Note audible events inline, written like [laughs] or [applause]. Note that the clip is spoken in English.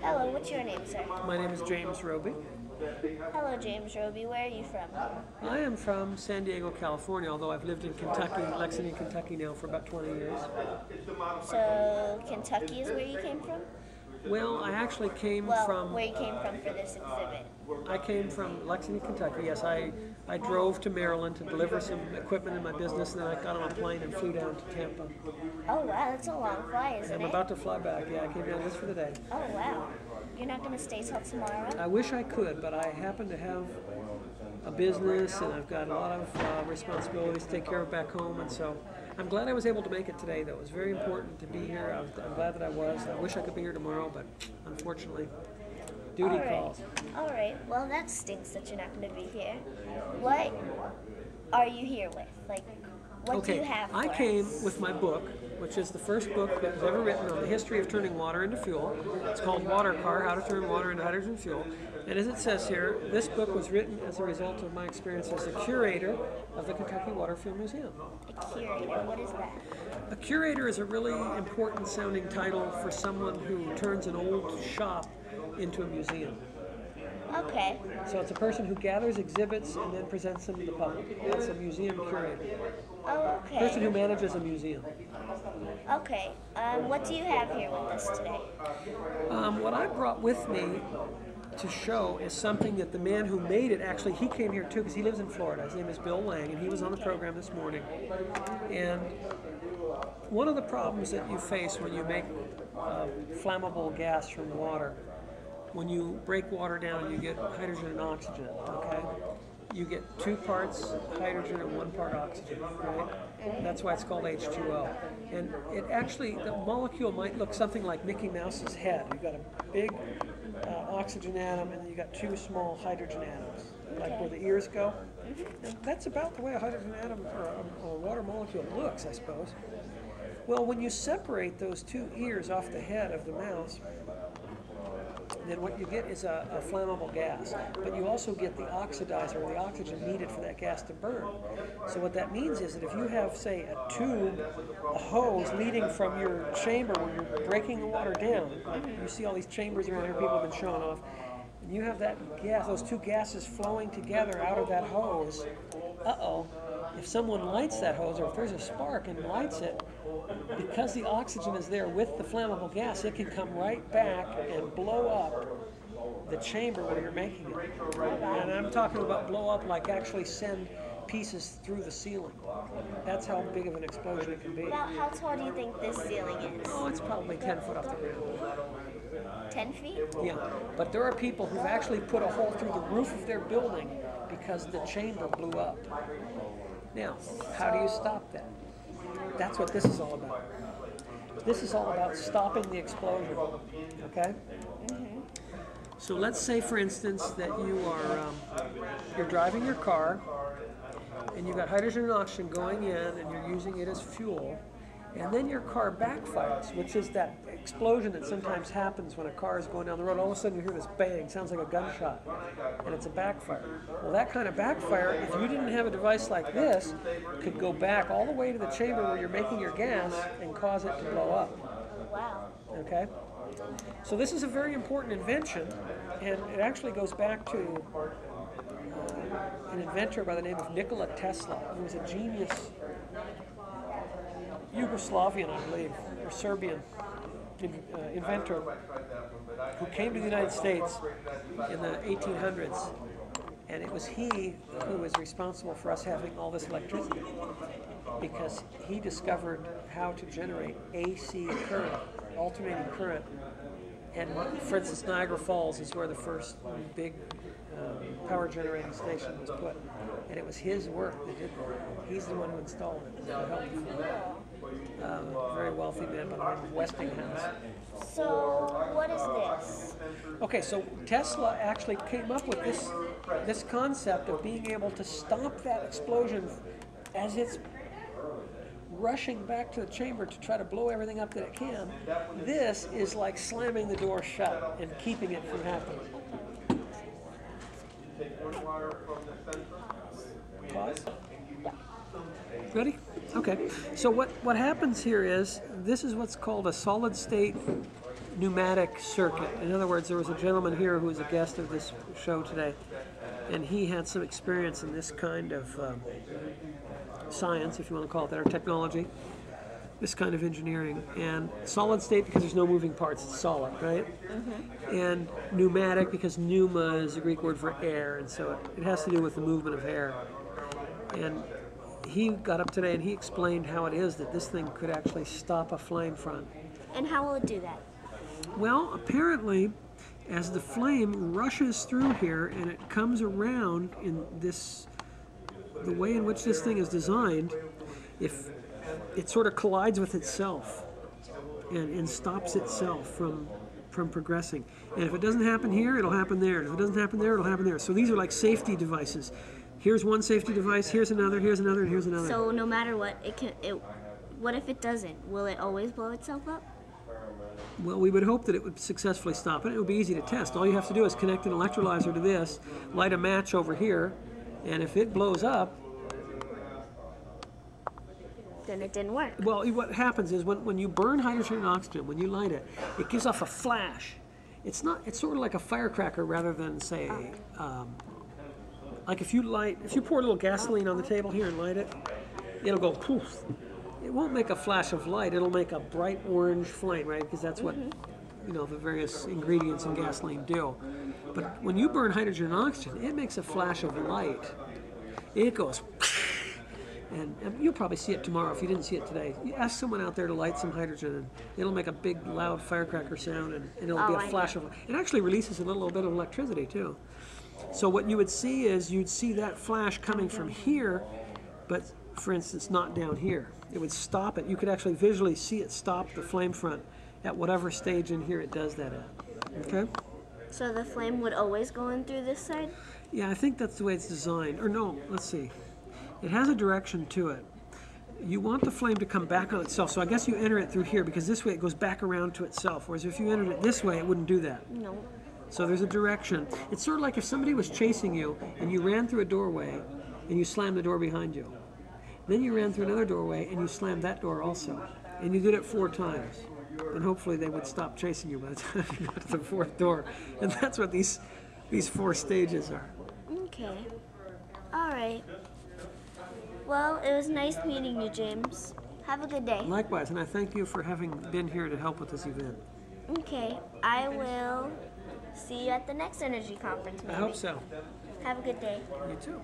Hello, what's your name, sir? My name is James Robey. Hello, James Robey. Where are you from? I am from San Diego, California, although I've lived in Kentucky, Lexington, Kentucky now for about 20 years. So, Kentucky is where you came from? Well, I actually came Well, from where you came from for this exhibit. I came from Lexington, Kentucky. Yes, I I drove to Maryland to deliver some equipment in my business, and then I got on a plane and flew down to Tampa. Oh, wow, that's a long flight, isn't it? I'm about to fly back. Yeah, I came down just for the day. Oh, wow. You're not going to stay till tomorrow? I wish I could, but I happen to have a business and I've got a lot of uh, responsibilities to take care of back home, and so I'm glad I was able to make it today. Though it was very important to be here. I was, I'm glad that I was. I wish I could be here tomorrow, but unfortunately, duty All right. calls. All right. Well, that stinks that you're not going to be here. What are you here with? Like, what okay, do you have I came us? with my book, which is the first book that was ever written on the history of turning water into fuel. It's called Water Car: How to Turn Water into Hydrogen Fuel. And as it says here, this book was written as a result of my experience as the curator of the Kentucky Water Fuel Museum. A curator. What is that? A curator is a really important sounding title for someone who turns an old shop into a museum. Okay. So it's a person who gathers exhibits and then presents them to the public. That's a museum curator. Oh, Person who manages a museum. Okay. Um, what do you have here with us today? Um, what I brought with me to show is something that the man who made it actually he came here too because he lives in Florida. His name is Bill Lang, and he was on the program this morning. And one of the problems that you face when you make uh, flammable gas from water, when you break water down, you get hydrogen and oxygen. Okay, you get two parts hydrogen and one part oxygen. Right? That's why it's called H2O. And it actually, the molecule might look something like Mickey Mouse's head. You've got a big uh, oxygen atom, and then you got two small hydrogen atoms, like where the ears go. And that's about the way a hydrogen atom or a, a water molecule looks, I suppose. Well, when you separate those two ears off the head of the mouse, then what you get is a, a flammable gas. But you also get the oxidizer or the oxygen needed for that gas to burn. So what that means is that if you have, say, a tube, a hose leading from your chamber where you're breaking the water down, you see all these chambers around here people have been showing off, and you have that gas, those two gases flowing together out of that hose, uh-oh, if someone lights that hose or if there's a spark and lights it, because the oxygen is there with the flammable gas, it can come right back and blow up the chamber where you're making it. And I'm talking about blow up like actually send pieces through the ceiling. That's how big of an explosion it can be. About how tall do you think this ceiling is? Oh, it's probably 10 foot off the ground. 10 feet? Yeah, but there are people who've actually put a hole through the roof of their building because the chamber blew up. Now, how do you stop that? That's what this is all about. This is all about stopping the explosion. Okay? So let's say, for instance, that you are um, you're driving your car, and you've got hydrogen and oxygen going in, and you're using it as fuel, and then your car backfires, which is that explosion that sometimes happens when a car is going down the road. All of a sudden, you hear this bang, sounds like a gunshot, and it's a backfire. Well, that kind of backfire, if you didn't have a device like this, could go back all the way to the chamber where you're making your gas and cause it to blow up. Wow. Okay? So this is a very important invention, and it actually goes back to uh, an inventor by the name of Nikola Tesla, who was a genius Yugoslavian, I believe, or Serbian uh, inventor who came to the United States in the 1800s. And it was he who was responsible for us having all this electricity because he discovered how to generate AC current, alternating current. And for instance, Niagara Falls is where the first big um, power generating station was put. And it was his work that did that. He's the one who installed it. So helped um, very wealthy man by the name of Westinghouse. So, what is this? Okay, so Tesla actually came up with this this concept of being able to stop that explosion as it's rushing back to the chamber to try to blow everything up that it can. This is like slamming the door shut and keeping it from happening. Ready? Okay. So what, what happens here is this is what's called a solid state pneumatic circuit. In other words, there was a gentleman here who was a guest of this show today, and he had some experience in this kind of um, science, if you want to call it that, or technology, this kind of engineering. And solid state because there's no moving parts, it's solid, right? And pneumatic because pneuma is a Greek word for air, and so it, it has to do with the movement of air. And he got up today and he explained how it is that this thing could actually stop a flame front. And how will it do that? Well, apparently, as the flame rushes through here and it comes around in this, the way in which this thing is designed, if it sort of collides with itself and, and stops itself from from progressing. And if it doesn't happen here, it'll happen there. If it doesn't happen there, it'll happen there. So these are like safety devices. Here's one safety device, here's another, here's another, and here's another. So no matter what, it can. It. What if it doesn't? Will it always blow itself up? Well, we would hope that it would successfully stop it. It would be easy to test. All you have to do is connect an electrolyzer to this, light a match over here, and if it blows up, Then it didn't work. well, what happens is when, when you burn hydrogen and oxygen, when you light it, it gives off a flash. It's not. It's sort of like a firecracker rather than say, um, like if you light, if you pour a little gasoline on the table here and light it, it'll go poof. It won't make a flash of light. It'll make a bright orange flame, right? Because that's what you know the various ingredients in gasoline do. But when you burn hydrogen and oxygen, it makes a flash of light. It goes. [laughs] And, and you'll probably see it tomorrow if you didn't see it today. You ask someone out there to light some hydrogen, and it'll make a big, loud firecracker sound, and, and it'll oh, be Oh, a I flash of. Light. It actually releases a little bit of electricity too. So what you would see is you'd see that flash coming from here, but for instance, not down here. It would stop it. You could actually visually see it stop the flame front at whatever stage in here it does that at. Okay. So the flame would always go in through this side. Yeah, I think that's the way it's designed. Or no, let's see. It has a direction to it. You want the flame to come back on itself, so I guess you enter it through here because this way it goes back around to itself. Whereas if you entered it this way, it wouldn't do that. No. So there's a direction. It's sort of like if somebody was chasing you and you ran through a doorway and you slammed the door behind you. Then you ran through another doorway and you slammed that door also. And you did it four times. And hopefully they would stop chasing you by the time you got to the fourth door. And that's what these these four stages are. Okay. All right. Well, it was nice meeting you, James. Have a good day. Likewise, and I thank you for having been here to help with this event. Okay. I will see you at the next energy conference. I hope so. Have a good day. You too.